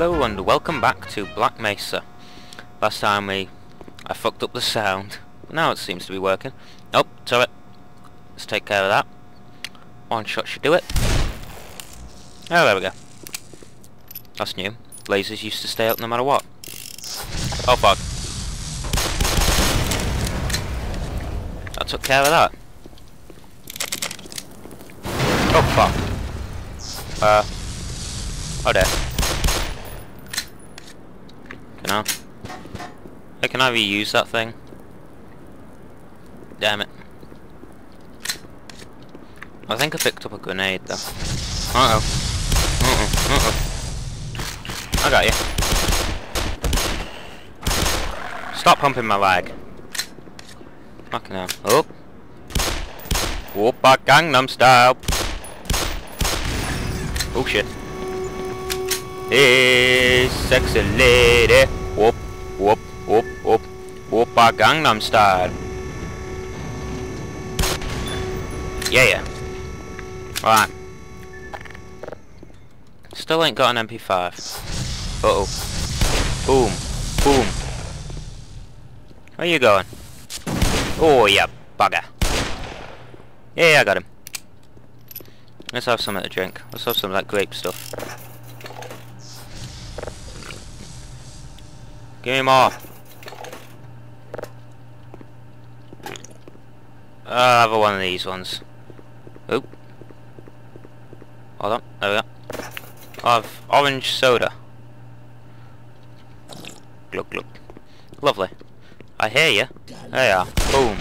Hello and welcome back to Black Mesa. Last time we... I fucked up the sound. Now it seems to be working. Oh, turret. Let's take care of that. One shot should do it. Oh, there we go. That's new. Lasers used to stay up no matter what. Oh fuck. I took care of that. Oh fuck. Uh. Oh there. Can I? Hey, can I reuse that thing? Damn it. I think I picked up a grenade though. Uh oh. Uh oh. Uh oh. I got you. Stop pumping my lag. Fucking hell. Oh. Whoop, Gangnam style. Oh shit. Hey, sexy lady. Whoop, whoop, whoop, whoop. Whoop, by Gangnam style. Yeah, yeah. Alright. Still ain't got an MP5. Uh oh. Boom. Boom. Where you going? Oh, yeah, bugger. Yeah, I got him. Let's have something to drink. Let's have some of that grape stuff. Give me more. I'll have one of these ones. Oop. Hold on, there we go. Have orange soda. Look, look. Lovely. I hear you. There you are. Boom.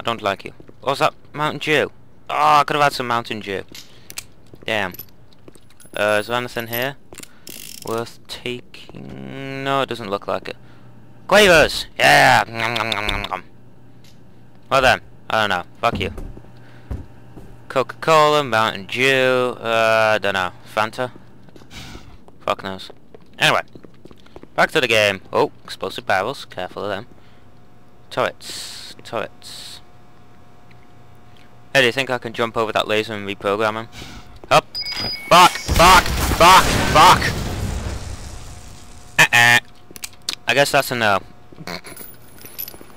I don't like you. What's that? Mountain Dew. Oh, I could have had some Mountain Dew. Damn. Uh, is there anything here? Worth taking? No, it doesn't look like it. Quavers! Yeah! Well then, I don't know. Fuck you. Coca-Cola, Mountain Dew, uh, I don't know. Fanta? Fuck knows. Anyway. Back to the game. Oh, explosive barrels. Careful of them. Turrets. Turrets. Hey, do you think I can jump over that laser and reprogram him? Up! Fuck! Fuck! Fuck! Fuck! I guess that's a no.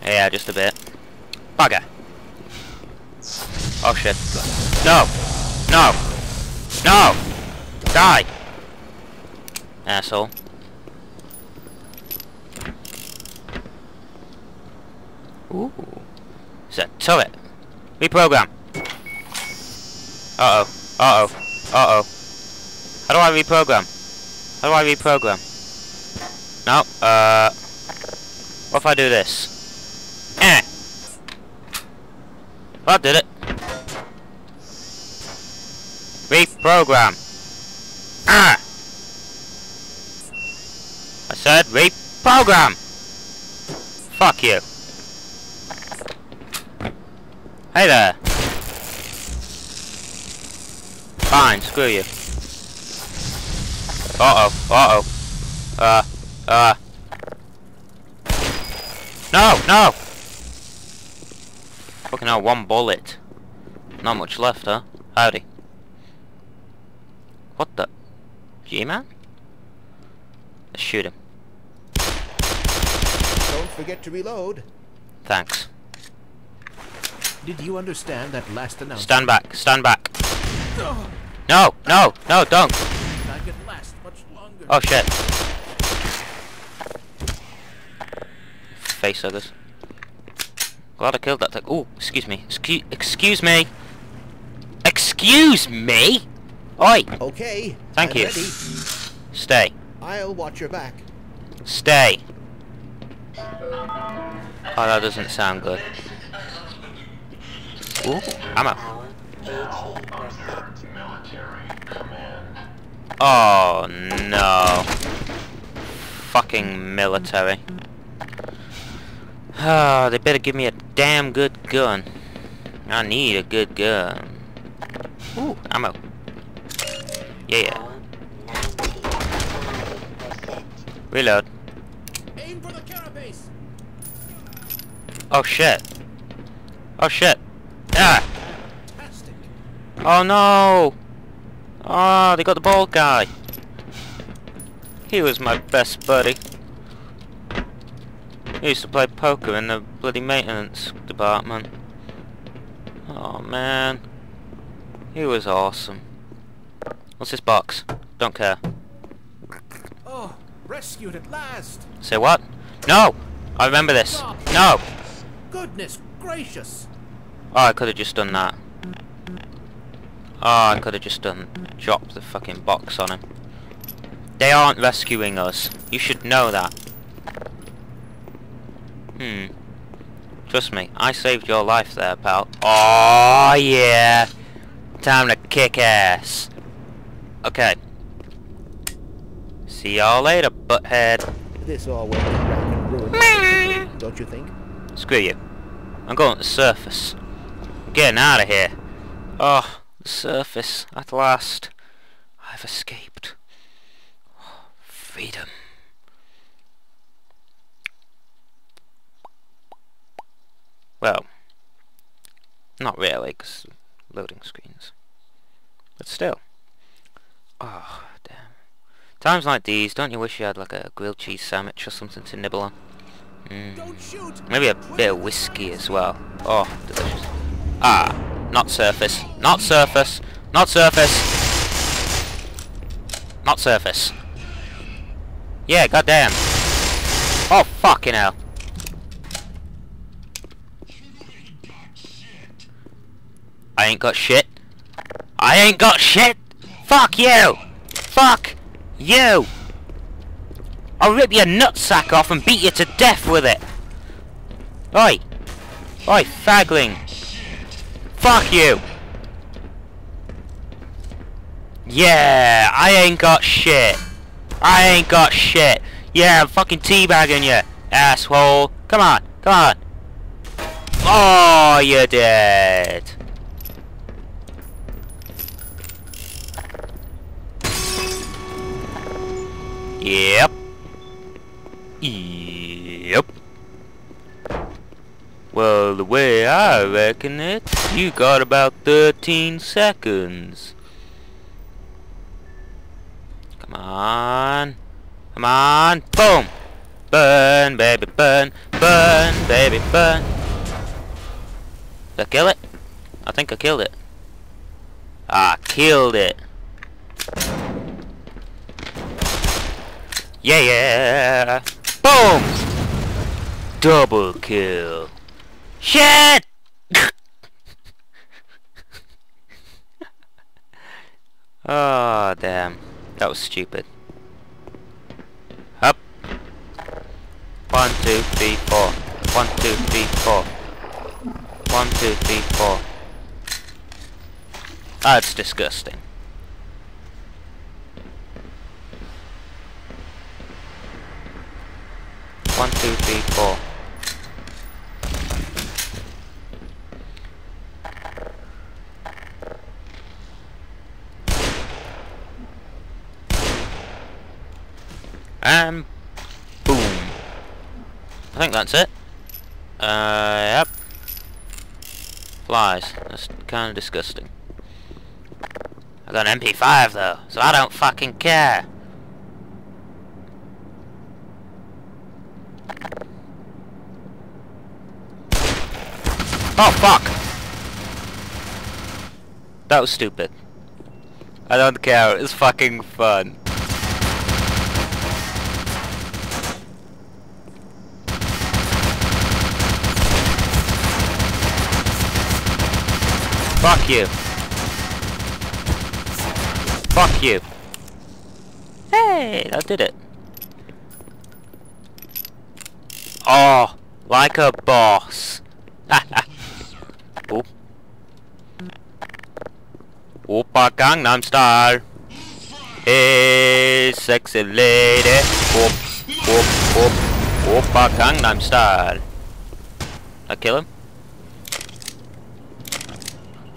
yeah, just a bit. Bugger. Oh shit. No! No! No! Die! Asshole. Ooh. It's a turret. Reprogram. Uh-oh. Uh-oh. Uh-oh. How do I reprogram? How do I reprogram? No, uh... What if I do this? Eh! I did it. Reprogram. Ah! I said reprogram! Fuck you. Hey there. Fine, screw you. Uh-oh, uh-oh. Uh, uh. No, no! Fucking hell, one bullet. Not much left, huh? Howdy. What the? G-Man? Let's shoot him. Don't forget to reload. Thanks. Did you understand that last announcement? Stand back, stand back. No, no, no, don't. Last much longer. Oh shit. Face huggers. Glad I killed that thing. Oh, excuse me. Excuse, excuse me. Excuse me? Oi! Okay. Thank I'm you. Ready. Stay. I'll watch your back. Stay. Oh, that doesn't sound good. Ooh, ammo. Oh no. Fucking military. Ah, they better give me a damn good gun. I need a good gun. Ooh, ammo. Yeah. Reload. Aim for the carapace. Oh shit. Oh shit. Ah! Fantastic. Oh no! Oh, they got the bald guy. He was my best buddy. He used to play poker in the bloody maintenance department. Oh man. He was awesome. What's this box? Don't care. Oh, rescued at last. Say what? No! I remember this. No! Goodness gracious. Oh, I could have just done that. Oh, I could have just done... dropped the fucking box on him. They aren't rescuing us. You should know that. Hmm. Trust me, I saved your life there, pal. Oh, yeah! Time to kick ass. Okay. See y'all later, butthead. This all went to rack and ruin, don't you think? Screw you. I'm going to the surface. I'm getting out of here. Oh, the surface, at last. I've escaped. Freedom. Well, not really, because loading screens. But still. Oh, damn. Times like these, don't you wish you had like a grilled cheese sandwich or something to nibble on? Mm. Maybe a bit of whiskey as well. Oh, delicious. Ah, not surface. Not surface. Not surface. Not surface. Yeah, goddamn. Oh, fucking hell. I ain't got shit. I ain't got shit. Fuck you. Fuck you. I'll rip your nutsack off and beat you to death with it. Oi. Oi, fagling. Fuck you. Yeah, I ain't got shit. I ain't got shit. Yeah, I'm fucking teabagging you, asshole. Come on, come on. Oh, you're dead. Yep. Yep. Well, the way I reckon it, you got about 13 seconds. Come on. Come on. Boom. Burn, baby, burn. Burn, baby, burn. Did I kill it? I think I killed it. I killed it. Yeah, yeah. Boom! Double kill. Shit! oh, damn. That was stupid. Up. One, two, three, four. One, two, three, four. One, two, three, four. Ah, That's disgusting. One, two, three, four. And boom. I think that's it. Uh, yep. Flies. That's kind of disgusting. I got an MP5 though, so I don't fucking care. Oh fuck! That was stupid. I don't care, it's fucking fun. Fuck you. Fuck you. Hey, I did it. Oh, like a boss. oh. Oppa Gangnam Style. Hey, sexy lady. Whoop, whoop, whoop. Oppa Gangnam Style. I kill him?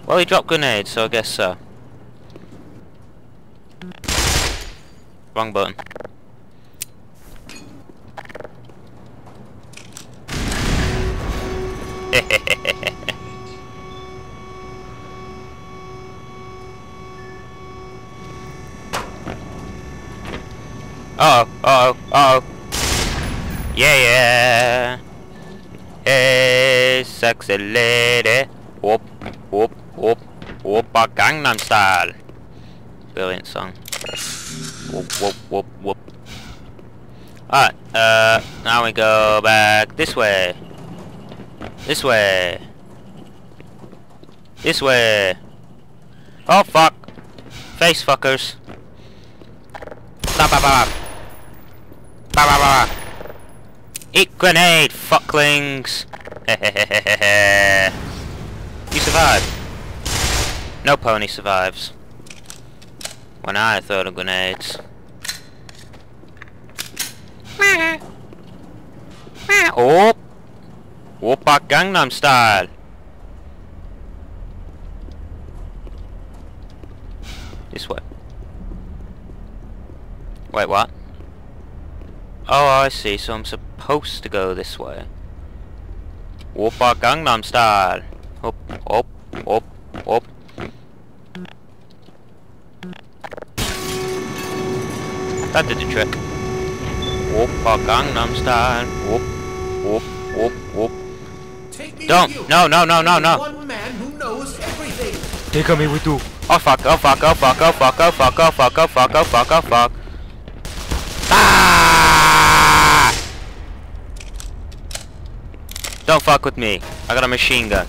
Well, he dropped grenades, so I guess so. Wrong button. Uh oh, uh oh, uh oh. Yeah, yeah. Hey, sexy lady. Whoop, whoop, whoop, whoop, a Gangnam Style. Brilliant song. Whoop, whoop, whoop, whoop. Alright, uh, now we go back this way. This way. This way. Oh, fuck. Face fuckers. Ba ba ba. Ba ba ba. Eat grenade, fucklings. you survive. No pony survives. When I throw the grenades. Oh! Whoopa Gangnam Style! This way. Wait, what? Oh, I see. So I'm supposed to go this way. Whoopa Gangnam Style! Up, up, up, up. That did the trick. Whoopa Gangnam Style! Whoop, whoop, whoop, whoop. Take Don't! with you. No, no, no, no, no! One man who knows everything. Take me with you. Oh fuck, oh fuck, oh fuck, oh fuck, oh fuck, oh fuck, oh fuck, oh fuck, oh fuck. Ah! Don't fuck with me. I got a machine gun.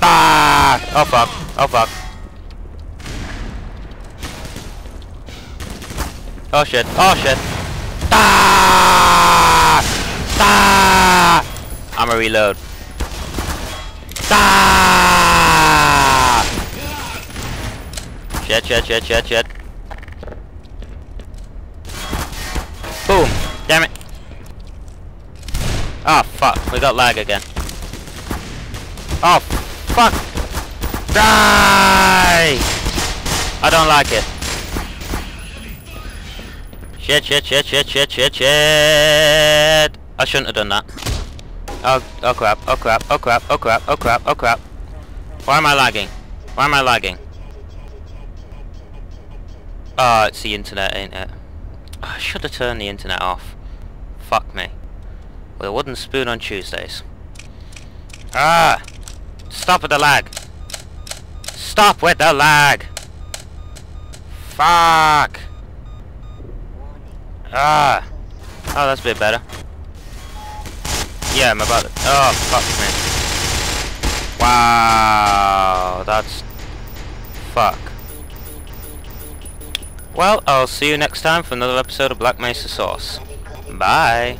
Ah! Oh fuck, oh fuck. Oh shit, oh shit. Ah! Ah! I'm a reload. Ah! Shit, shit, shit, shit, shit. Oh fuck, we got lag again. Oh fuck! Die! I don't like it. Shit, shit, shit, shit, shit, shit, shit! I shouldn't have done that. Oh, oh crap, oh crap, oh crap, oh crap, oh crap, oh crap. Why am I lagging? Why am I lagging? Oh, it's the internet, ain't it? Oh, I should have turned the internet off. Fuck me. With a wooden spoon on Tuesdays. Ah! Stop with the lag! Stop with the lag! Fuck! Ah! Oh, that's a bit better. Yeah, I'm about to... Oh, fuck me. Wow, that's... Fuck. Well, I'll see you next time for another episode of Black Mesa Source. Bye!